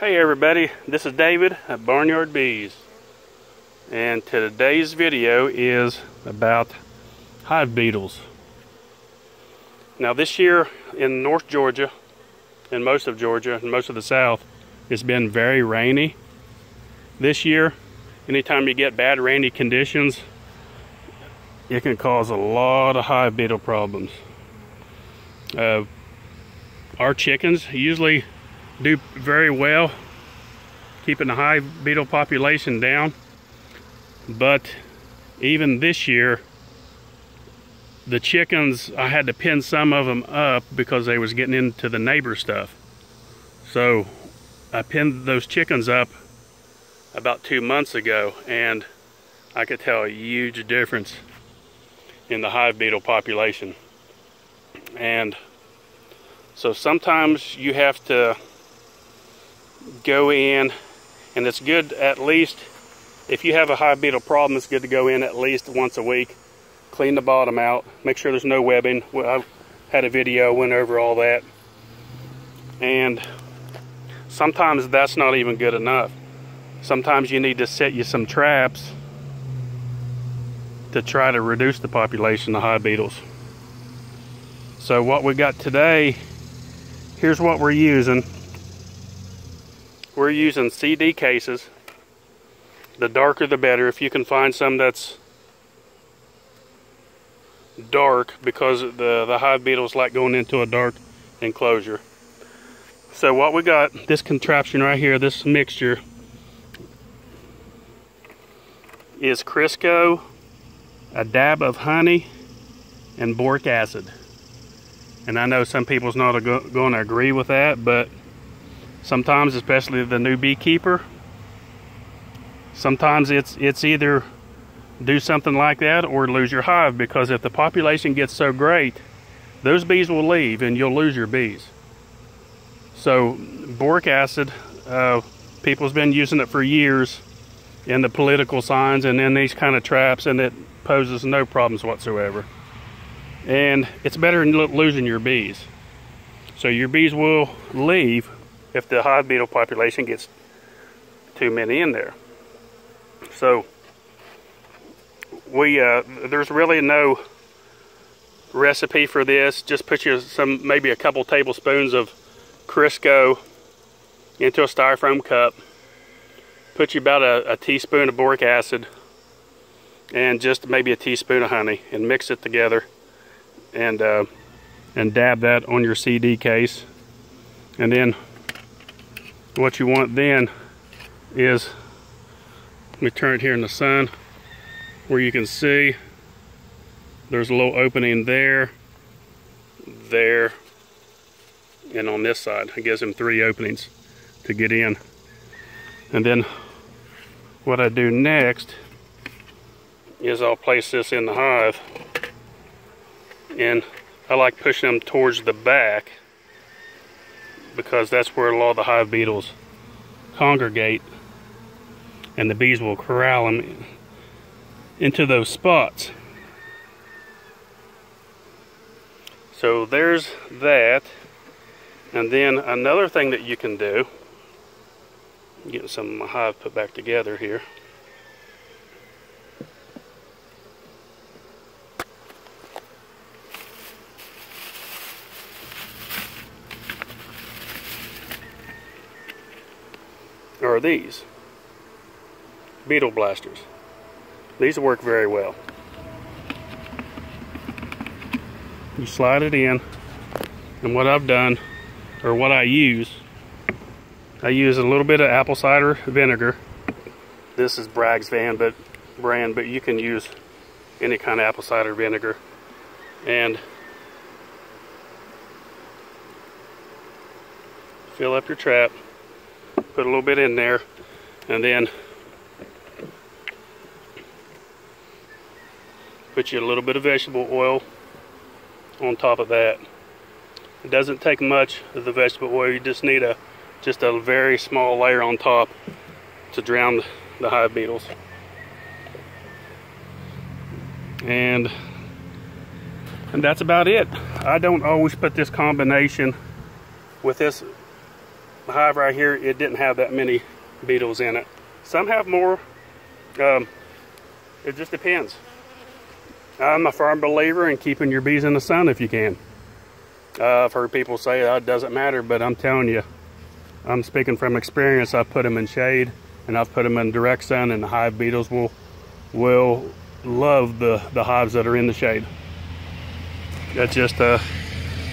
Hey everybody, this is David at Barnyard Bees and today's video is about hive beetles. Now this year in North Georgia and most of Georgia and most of the South it's been very rainy. This year anytime you get bad rainy conditions it can cause a lot of hive beetle problems. Uh, our chickens usually do very well keeping the hive beetle population down. But even this year, the chickens, I had to pin some of them up because they was getting into the neighbor stuff. So I pinned those chickens up about two months ago and I could tell a huge difference in the hive beetle population. And so sometimes you have to go in and it's good at least if you have a hive beetle problem it's good to go in at least once a week clean the bottom out make sure there's no webbing. I had a video went over all that. And sometimes that's not even good enough. Sometimes you need to set you some traps to try to reduce the population of hive beetles. So what we got today here's what we're using we're using CD cases. The darker the better. If you can find some that's dark because the, the hive beetles like going into a dark enclosure. So what we got, this contraption right here, this mixture, is Crisco, a dab of honey, and boric acid. And I know some people's not going to agree with that, but sometimes especially the new beekeeper sometimes it's it's either do something like that or lose your hive because if the population gets so great those bees will leave and you'll lose your bees. So boric acid uh, people's been using it for years in the political signs and in these kind of traps and it poses no problems whatsoever. And it's better than losing your bees. So your bees will leave if the hive beetle population gets too many in there. So we uh, there's really no recipe for this. Just put you some maybe a couple tablespoons of Crisco into a styrofoam cup. Put you about a, a teaspoon of boric acid and just maybe a teaspoon of honey and mix it together and uh, and dab that on your CD case and then what you want then is let me turn it here in the sun where you can see there's a little opening there there and on this side. It gives him three openings to get in. And then what I do next is I'll place this in the hive and I like pushing them towards the back because that's where a lot of the hive beetles congregate and the bees will corral them into those spots. So there's that. And then another thing that you can do, getting some of my hive put back together here. Are these beetle blasters. These work very well. You slide it in, and what I've done, or what I use, I use a little bit of apple cider vinegar. This is Bragg's Van, but brand, but you can use any kind of apple cider vinegar. And fill up your trap put a little bit in there and then put you a little bit of vegetable oil on top of that. It doesn't take much of the vegetable oil, you just need a just a very small layer on top to drown the hive beetles. And and that's about it. I don't always put this combination with this hive right here, it didn't have that many beetles in it. Some have more. Um, it just depends. I'm a firm believer in keeping your bees in the sun if you can. Uh, I've heard people say oh, it doesn't matter, but I'm telling you, I'm speaking from experience. I've put them in shade and I've put them in direct sun and the hive beetles will will love the, the hives that are in the shade. That's just, uh,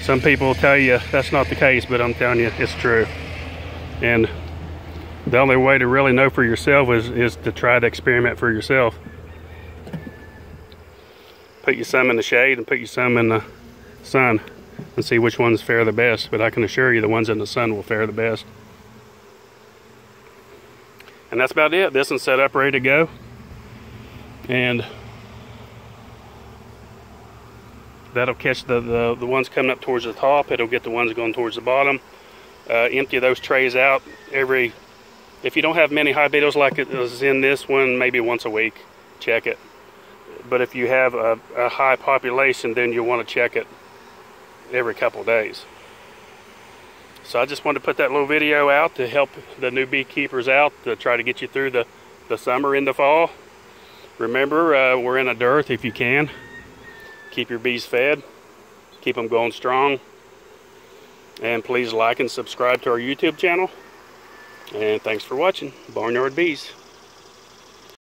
some people tell you that's not the case, but I'm telling you it's true. And the only way to really know for yourself is, is to try to experiment for yourself. Put you some in the shade and put you some in the sun and see which ones fare the best. But I can assure you the ones in the sun will fare the best. And that's about it. This one's set up, ready to go. And that'll catch the, the, the ones coming up towards the top. It'll get the ones going towards the bottom. Uh, empty those trays out every, if you don't have many beetles like it is in this one, maybe once a week, check it. But if you have a, a high population, then you'll want to check it every couple days. So I just wanted to put that little video out to help the new beekeepers out to try to get you through the, the summer and the fall. Remember, uh, we're in a dearth if you can. Keep your bees fed. Keep them going strong. And please like and subscribe to our YouTube channel. And thanks for watching Barnyard Bees.